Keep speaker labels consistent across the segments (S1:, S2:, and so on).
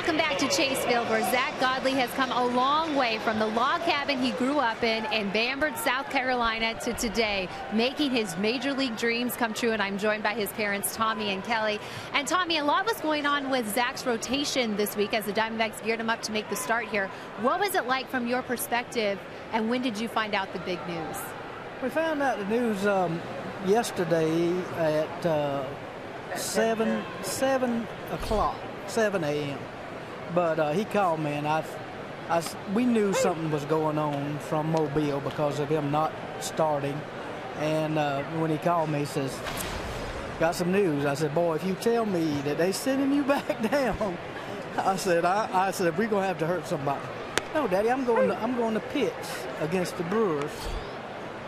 S1: welcome back to Chase Field, where Zack Godley has come a long way from the log cabin he grew up in in Bamberg, South Carolina, to today, making his major league dreams come true. And I'm joined by his parents, Tommy and Kelly. And Tommy, a lot was going on with Zack's rotation this week as the Diamondbacks geared him up to make the start here. What was it like from your perspective, and when did you find out the big news?
S2: We found out the news um, yesterday at uh, seven seven o'clock, seven a.m. But uh, he called me, and I, I, we knew something was going on from Mobile because of him not starting. And uh, when he called me, he says, "Got some news." I said, "Boy, if you tell me that they sending you back down," I said, "I, I said we're gonna have to hurt somebody." No, Daddy, I'm going. To, I'm going to pitch against the Brewers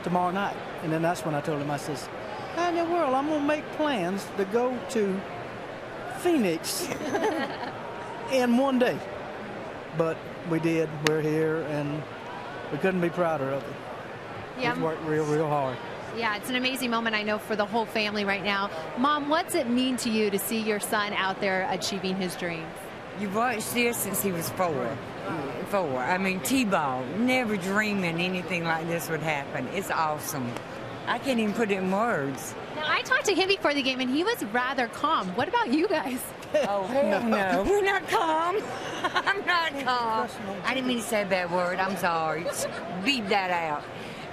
S2: tomorrow night. And then that's when I told him, I says, how in the world I'm gonna make plans to go to Phoenix in one day. But we did. We're here, and we couldn't be prouder of it.
S1: Yeah.
S2: He's worked real, real hard.
S1: Yeah, it's an amazing moment, I know, for the whole family right now. Mom, what's it mean to you to see your son out there achieving his dreams?
S3: You've watched this since he was four. Four. I mean, T-ball. Never dreaming anything like this would happen. It's awesome. I can't even put it in words.
S1: Now, I talked to him before the game, and he was rather calm. What about you guys?
S3: Oh, hell no. We're not calm. I'm not calm. I didn't mean to say a bad word. I'm sorry. Beat that out.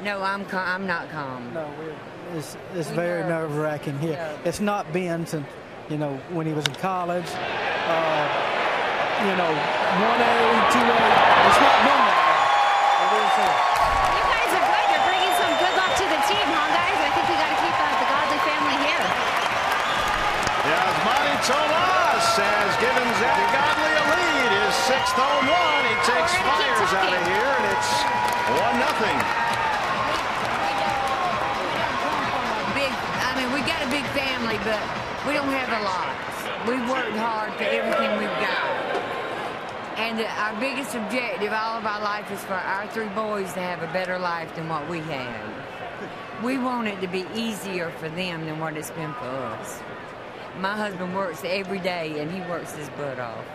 S3: No, I'm calm. I'm not calm.
S2: No, we're, it's, it's
S3: We
S2: very nerve wracking here.
S3: Yeah.
S2: It's not been since, you know, when he was in college. Uh, you know, 1A, 2A. It's not been that way. It is here.
S1: You guys are good. You're bringing some good luck to the team, huh, guys? I think we got to keep uh, the Godley family here.
S4: Yasmani Tomas has Zack Godley a lead. His sixth home run. He takes
S1: We're gonna keep
S4: fires out of here, and it's one nothing.
S3: Big. I mean, we got a big family, but we don't have a lot. We worked hard for everything we've got. And our biggest objective all of our life is for our three boys to have a better life than what we had. We want it to be easier for them than what it's been for us. My husband works every day and he works his butt off.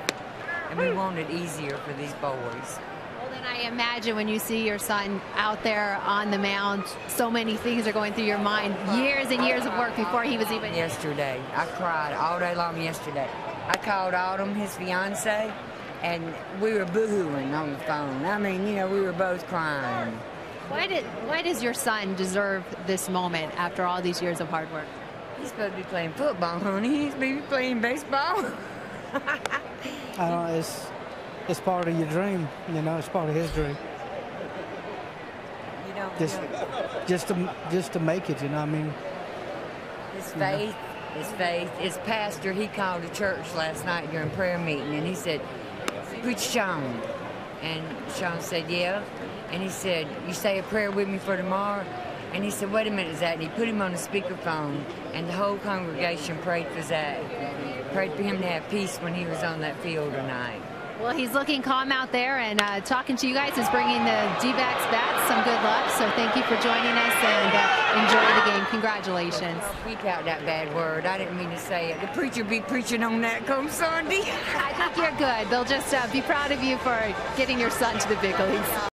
S3: And we want it easier for these boys.
S1: Well, then I imagine when you see your son out there on the mound, so many things are going through your mind. Years and years of work before he was even.
S3: yesterday. I cried all day long yesterday. I called Autumn, his fiance, and we were boohooing on the phone. I mean, you know, we were both crying.
S1: Why did Why does your son deserve this moment after all these years of hard work?
S3: He's supposed to be playing football, honey. He's supposed to be playing baseball.
S2: I don't know, it's, it's part of your dream, you know, it's part of his dream.
S3: You know,
S2: Just, just to, just to make it, you know, what I mean,
S3: his faith, his faith. His pastor, he called a church last night during prayer meeting, and he said, "Preach Sean." And Sean said, "Yeah." And he said, "You say a prayer with me for tomorrow." And he said, "Wait a minute, Zack." And he put him on a speakerphone, and the whole congregation prayed for Zack, prayed for him to have peace when he was on that field tonight.
S1: Well, he's looking calm out there, and uh, talking to you guys is bringing the D-backs bats some good luck. So thank you for joining us, and uh, enjoy the game. Congratulations.
S3: Speak out that bad word. I didn't mean to say it. The preacher be preaching on that come Sunday.
S1: I think you're good. They'll just uh, be proud of you for getting your son to the big leagues.